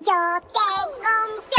上天音